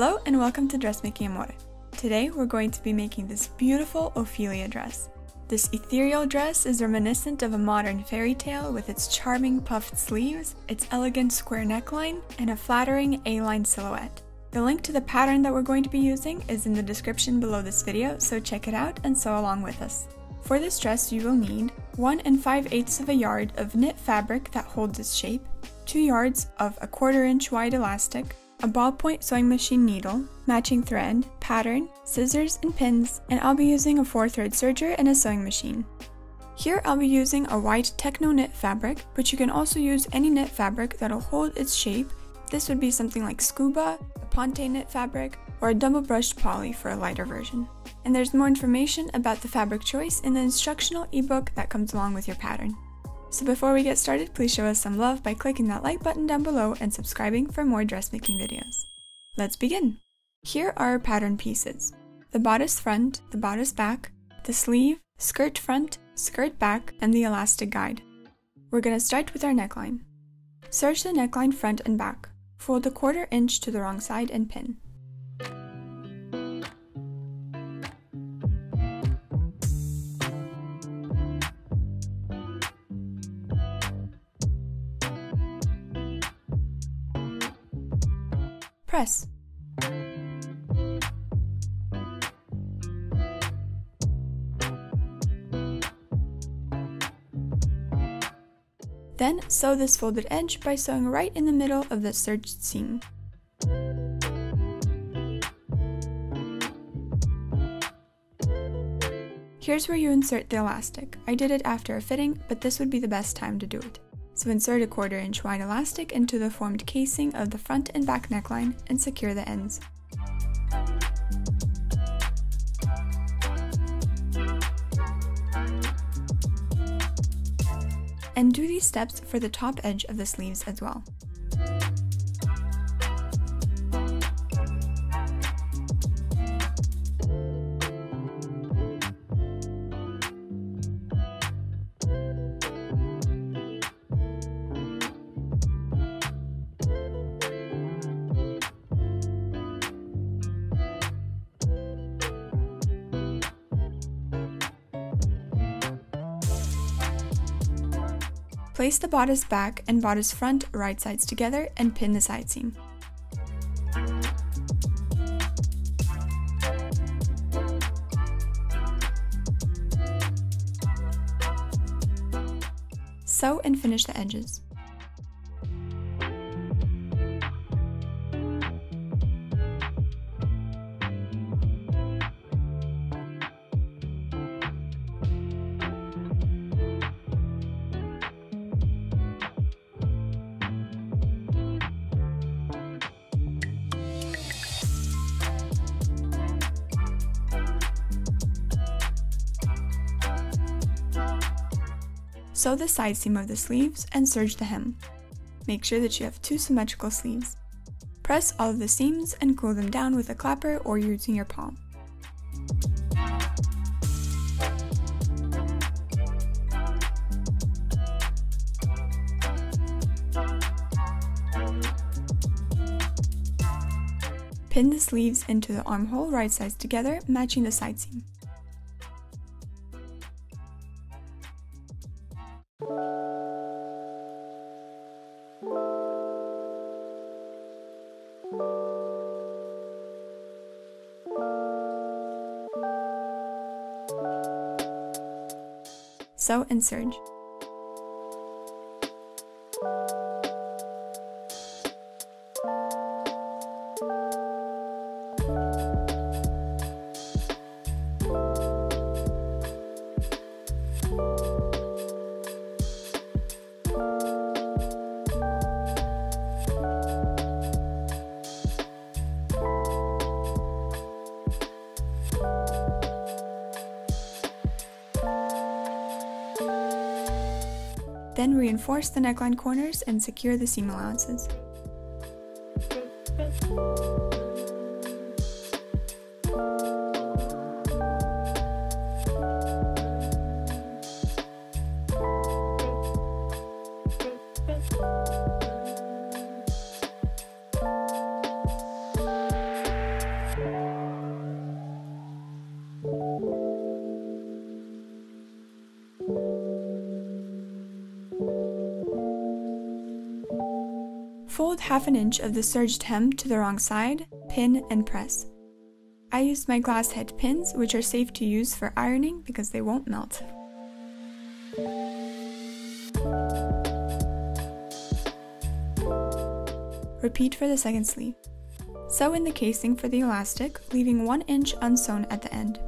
Hello and welcome to Dressmaking Amore. Today we're going to be making this beautiful Ophelia dress. This ethereal dress is reminiscent of a modern fairy tale with its charming puffed sleeves, its elegant square neckline, and a flattering A-line silhouette. The link to the pattern that we're going to be using is in the description below this video, so check it out and sew along with us. For this dress you will need 1 and 5 eighths of a yard of knit fabric that holds its shape, 2 yards of a quarter inch wide elastic, a ballpoint sewing machine needle, matching thread, pattern, scissors, and pins, and I'll be using a 4 thread serger and a sewing machine. Here I'll be using a white techno knit fabric, but you can also use any knit fabric that'll hold its shape. This would be something like scuba, a ponte knit fabric, or a double brushed poly for a lighter version. And there's more information about the fabric choice in the instructional ebook that comes along with your pattern. So before we get started, please show us some love by clicking that like button down below and subscribing for more dressmaking videos. Let's begin! Here are our pattern pieces. The bodice front, the bodice back, the sleeve, skirt front, skirt back, and the elastic guide. We're to start with our neckline. Serge the neckline front and back. Fold a quarter inch to the wrong side and pin. Press. Then sew this folded edge by sewing right in the middle of the serged seam. Here's where you insert the elastic. I did it after a fitting, but this would be the best time to do it. So insert a quarter inch wide elastic into the formed casing of the front and back neckline and secure the ends. And do these steps for the top edge of the sleeves as well. Place the bodice back and bodice front right sides together and pin the side seam. Sew and finish the edges. Sew the side seam of the sleeves and serge the hem. Make sure that you have two symmetrical sleeves. Press all of the seams and cool them down with a clapper or using your palm. Pin the sleeves into the armhole right sides together, matching the side seam. Sew and serge. Then reinforce the neckline corners and secure the seam allowances. With half an inch of the serged hem to the wrong side, pin and press. I used my glass head pins, which are safe to use for ironing because they won't melt. Repeat for the second sleeve. Sew in the casing for the elastic, leaving 1 inch unsewn at the end.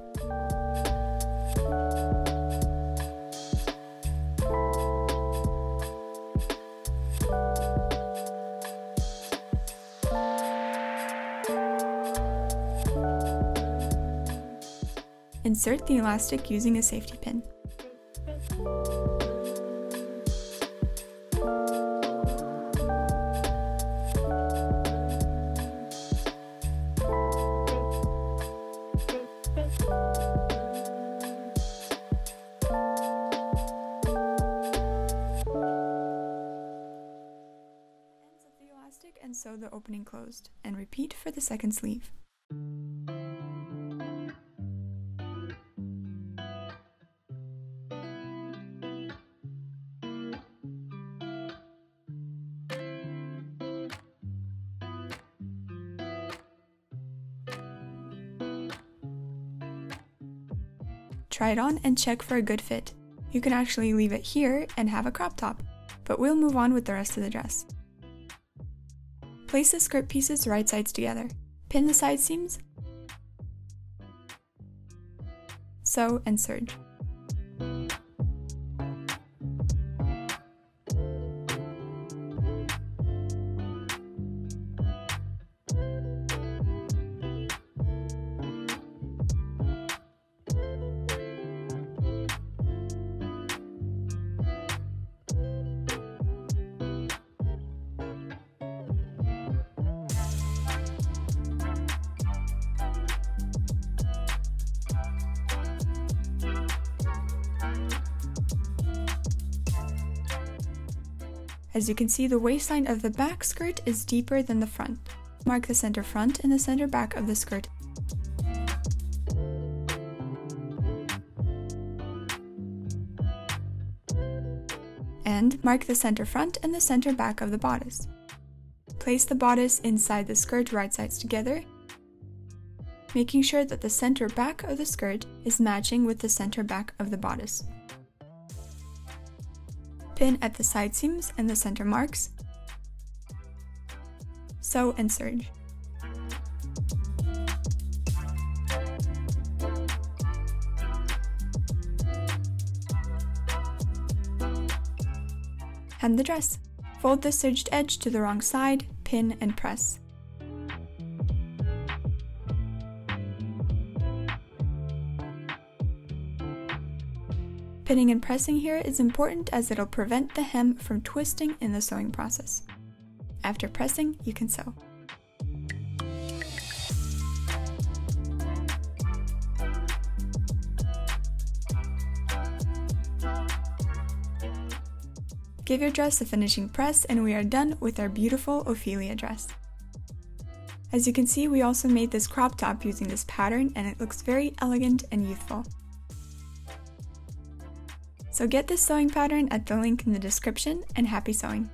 Insert the elastic using a safety pin. and sew the opening closed, and repeat for the second sleeve. Try it on and check for a good fit. You can actually leave it here and have a crop top, but we'll move on with the rest of the dress. Place the skirt pieces right sides together. Pin the side seams. Sew and serge. As you can see, the waistline of the back skirt is deeper than the front. Mark the center front and the center back of the skirt. And mark the center front and the center back of the bodice. Place the bodice inside the skirt right sides together, making sure that the center back of the skirt is matching with the center back of the bodice pin at the side seams and the center marks, sew and serge. Hem the dress. Fold the serged edge to the wrong side, pin and press. Pinning and pressing here is important as it'll prevent the hem from twisting in the sewing process. After pressing, you can sew. Give your dress a finishing press and we are done with our beautiful Ophelia dress. As you can see, we also made this crop top using this pattern and it looks very elegant and youthful. So get this sewing pattern at the link in the description and happy sewing!